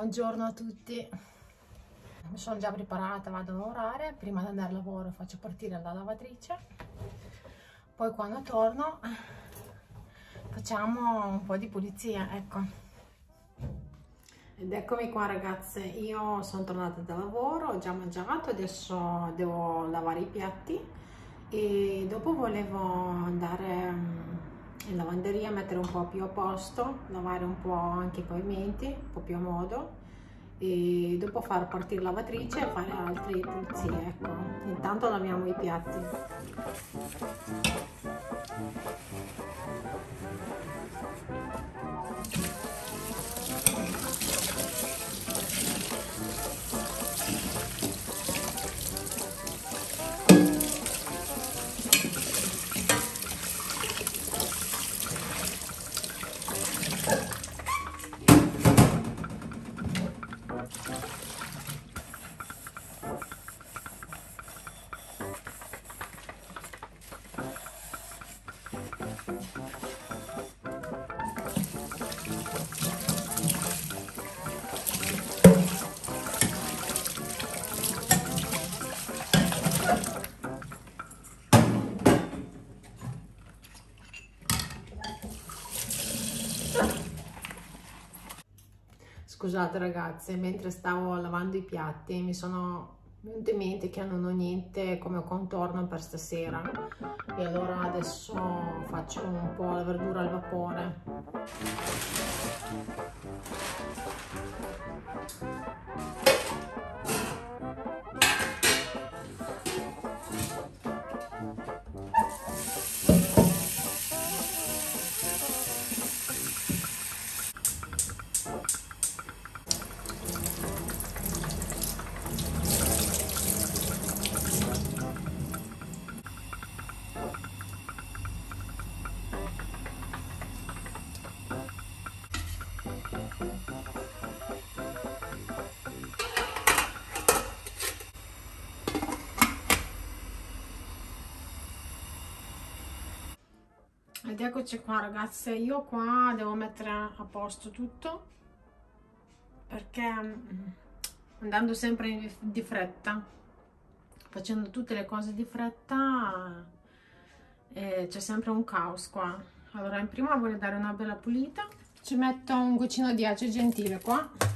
Buongiorno a tutti. Mi sono già preparata, vado a lavorare. Prima di andare al lavoro faccio partire la lavatrice. Poi quando torno facciamo un po' di pulizia, ecco. Ed eccomi qua ragazze, io sono tornata da lavoro, ho già mangiato, adesso devo lavare i piatti e dopo volevo andare mm, in lavanderia, mettere un po' più a posto, lavare un po' anche i pavimenti, un po' più a modo e dopo far partire la lavatrice e fare altre pulizie, ecco. Intanto laviamo i piatti. Scusate ragazze, mentre stavo lavando i piatti mi sono venuto in mente che non ho niente come contorno per stasera e allora adesso faccio un po' la verdura al vapore. Ed eccoci qua ragazze, io qua devo mettere a posto tutto perché mm, andando sempre di fretta, facendo tutte le cose di fretta, eh, c'è sempre un caos qua. Allora, in prima voglio dare una bella pulita, ci metto un goccino di ace gentile qua.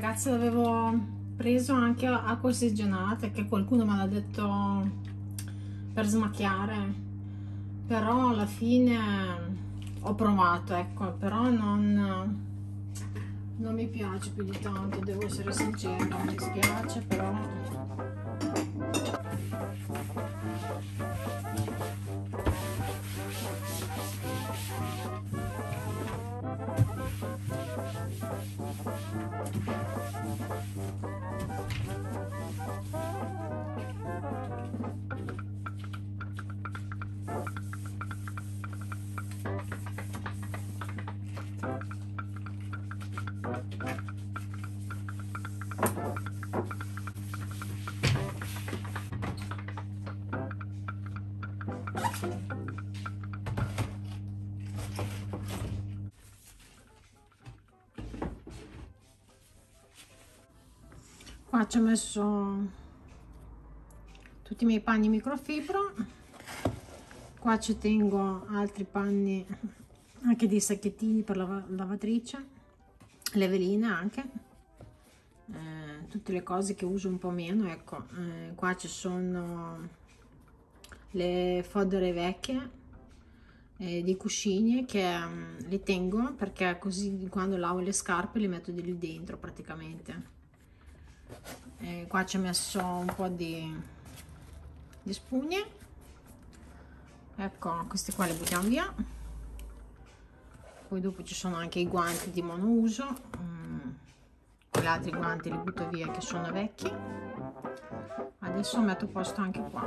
Ragazzi l'avevo preso anche acqua ossigenata che qualcuno me l'ha detto per smacchiare. Però alla fine ho provato ecco però non non mi piace più di tanto devo essere sincera mi dispiace però qua ci ho messo tutti i miei panni microfibra. Qua ci tengo altri panni anche dei sacchettini per la lavatrice le veline anche. Eh, tutte le cose che uso un po' meno ecco. Eh, qua ci sono le fodere vecchie eh, dei cuscini che um, li tengo perché così quando lavo le scarpe li metto lì dentro praticamente e qua ci ho messo un po' di, di spugne ecco questi qua li buttiamo via. Poi dopo ci sono anche i guanti di monouso. Mm, gli altri guanti li butto via che sono vecchi. Adesso metto a posto anche qua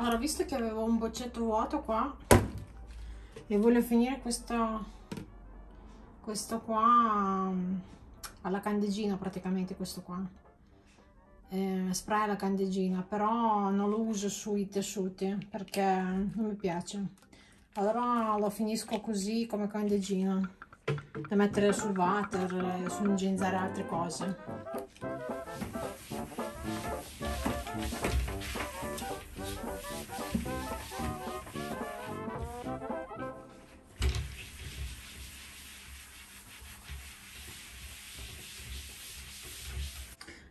allora visto che avevo un boccetto vuoto qua e voglio finire questo questo qua um, alla candeggina praticamente questo qua. Eh, spray alla candeggina però non lo uso sui tessuti perché non mi piace. Allora lo finisco così come candeggina da mettere sul water su ingenzare altre cose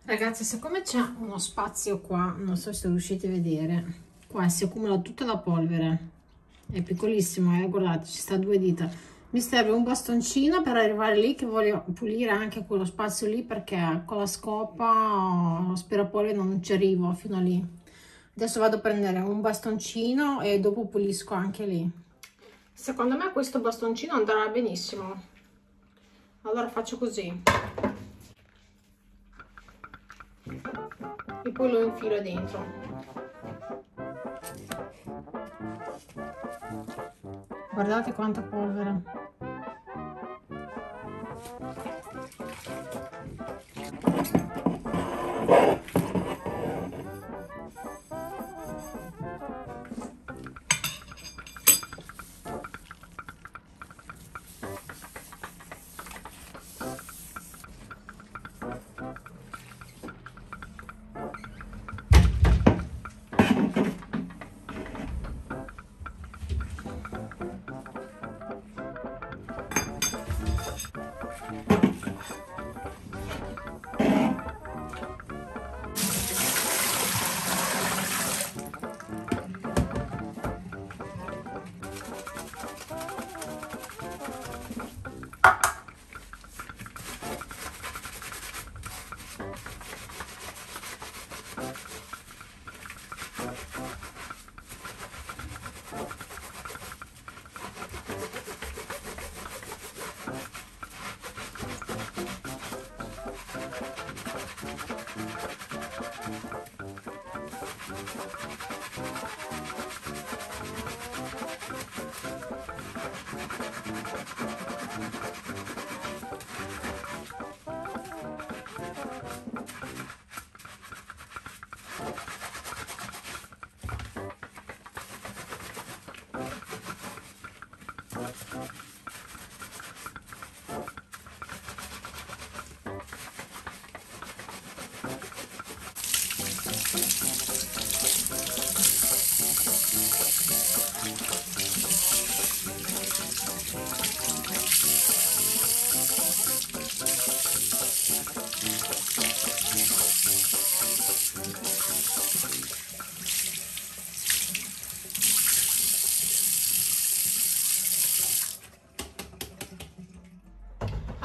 Ragazzi, siccome c'è uno spazio qua, non so se riuscite a vedere, qua si accumula tutta la polvere, è piccolissimo, eh? guardate, ci sta due dita. Mi serve un bastoncino per arrivare lì che voglio pulire anche quello spazio lì perché con la scopa lo spirapolvere non ci arrivo fino a lì. Adesso vado a prendere un bastoncino e dopo pulisco anche lì. Secondo me questo bastoncino andrà benissimo. Allora faccio così e poi lo infilo dentro. Guardate quanta polvere.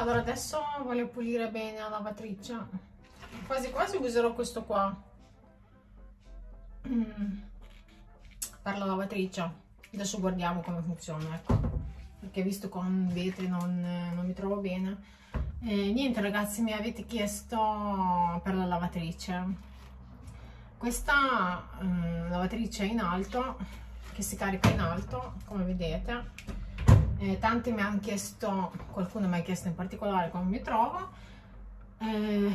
Allora adesso voglio pulire bene la lavatrice. Quasi quasi userò questo qua. Mm. per la lavatrice. Adesso guardiamo come funziona ecco. Perché visto con vetri non, non mi trovo bene. E niente ragazzi mi avete chiesto per la lavatrice. Questa mm, lavatrice in alto che si carica in alto come vedete eh, tanti mi hanno chiesto, qualcuno mi ha chiesto in particolare come mi trovo, eh,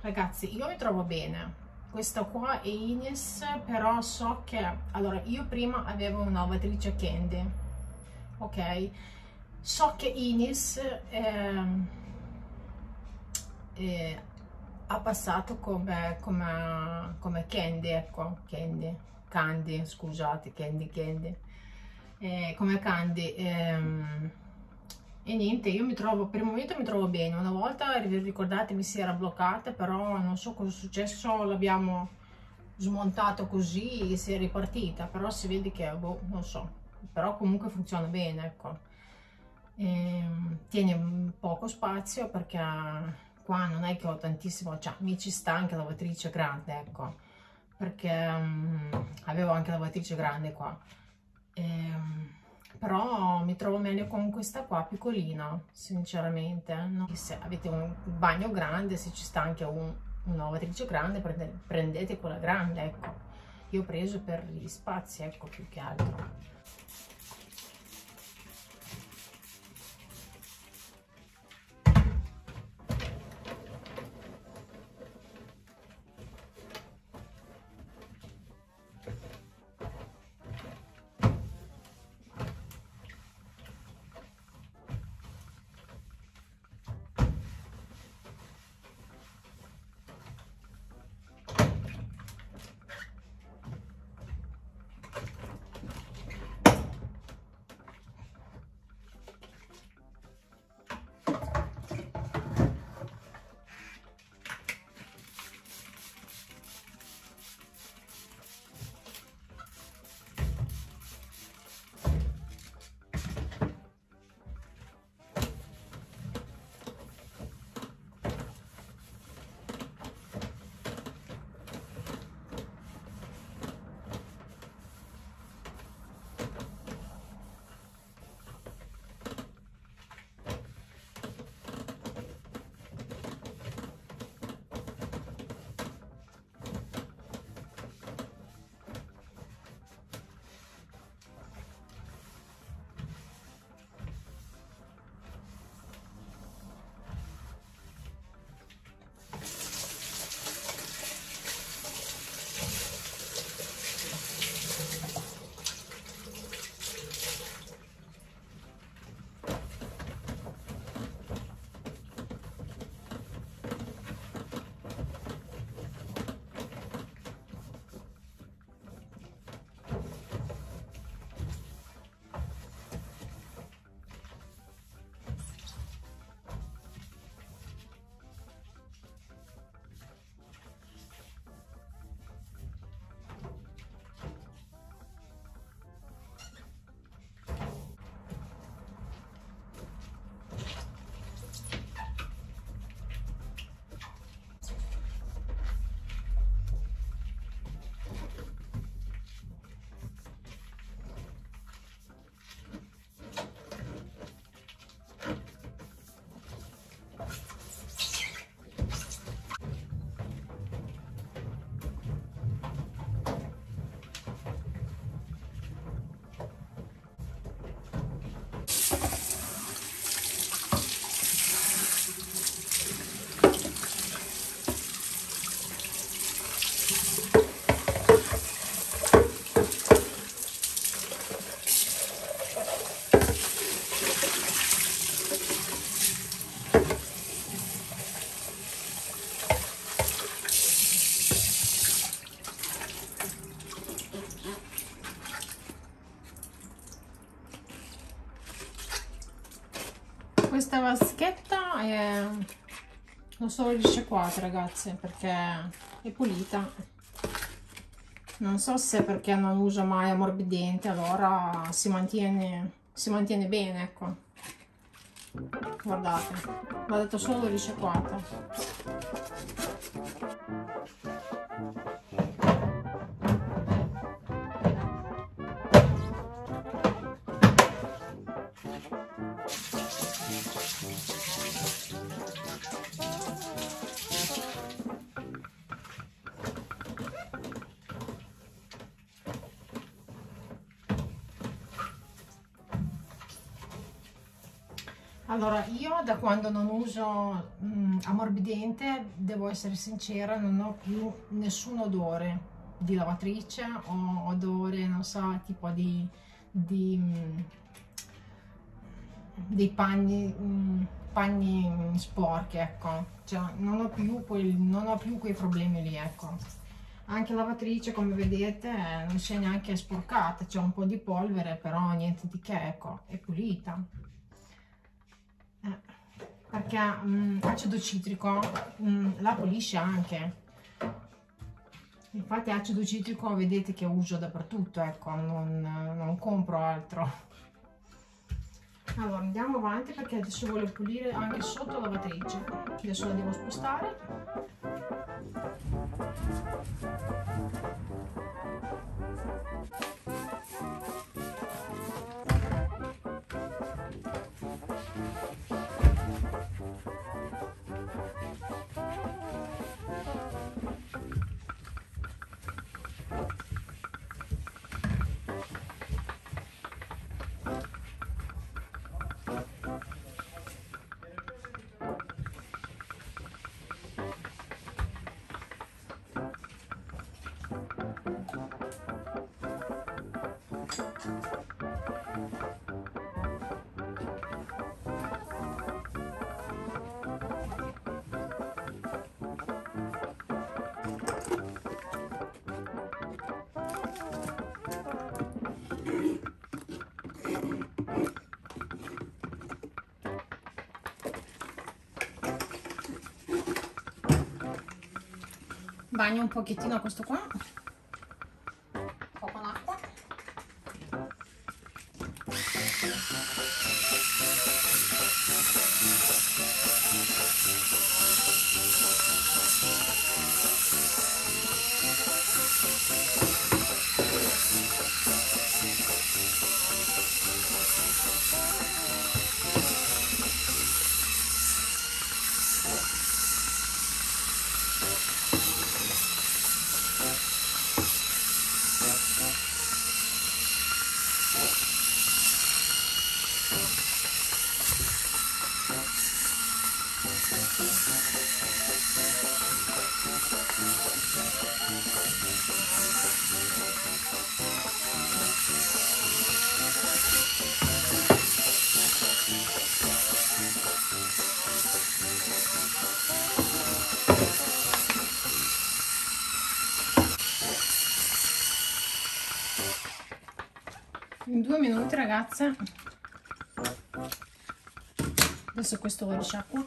ragazzi io mi trovo bene, questa qua è Ines, però so che, allora io prima avevo una lavatrice Candy, ok, so che Ines eh, eh, ha passato come, come, come Candy, ecco, Candy, Candy, scusate, Candy, Candy, eh, come Candy ehm, e niente io mi trovo per il momento mi trovo bene. Una volta ricordate mi si era bloccata però non so cosa è successo l'abbiamo smontato così e si è ripartita però si vede che boh, non so. Però comunque funziona bene ecco. E, tiene poco spazio perché qua non è che ho tantissimo cioè mi ci sta anche la lavatrice grande ecco. Perché um, avevo anche la lavatrice grande qua ehm, però mi trovo meglio con questa qua piccolina sinceramente no? se avete un bagno grande se ci sta anche un, una lavatrice grande prendete, prendete quella grande ecco io ho preso per gli spazi ecco più che altro non solo gli sciacquate ragazze perché è pulita. Non so se perché non uso mai ammorbidente allora si mantiene si mantiene bene ecco. Guardate ha detto solo risciacquata Allora, io da quando non uso mm, ammorbidente, devo essere sincera, non ho più nessun odore di lavatrice o odore, non so, tipo di, di mm, dei panni, mm, panni sporchi, ecco. Cioè, non ho, più quel, non ho più quei problemi lì, ecco. Anche lavatrice, come vedete, non si è neanche sporcata, c'è un po' di polvere, però niente di che, ecco, è pulita perché um, acido citrico um, la pulisce anche. Infatti acido citrico vedete che uso dappertutto ecco non, non compro altro. Allora andiamo avanti perché adesso voglio pulire anche sotto la lavatrice. Adesso la devo spostare bagno un pochettino questo qua. In due minuti ragazze adesso questo lo risciacquo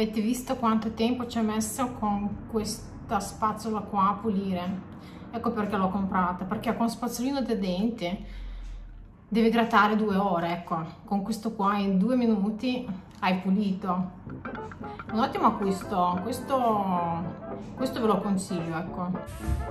avete visto quanto tempo ci ha messo con questa spazzola qua a pulire? Ecco perché l'ho comprata perché con spazzolino da dente deve grattare due ore ecco. Con questo qua in due minuti hai pulito. Un ottimo acquisto. Questo, questo ve lo consiglio ecco.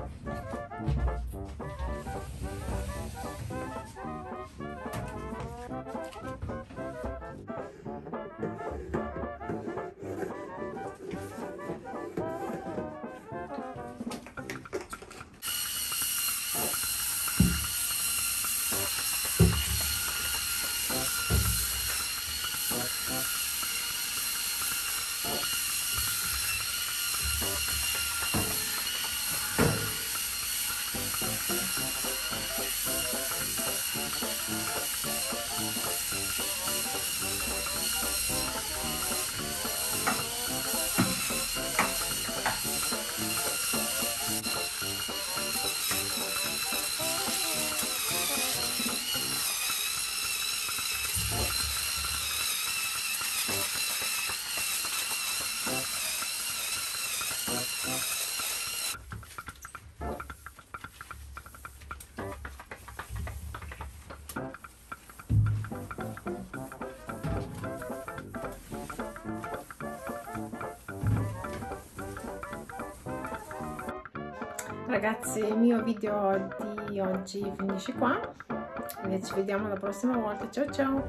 Ragazzi il mio video di oggi finisce qua. E ci vediamo la prossima volta. Ciao ciao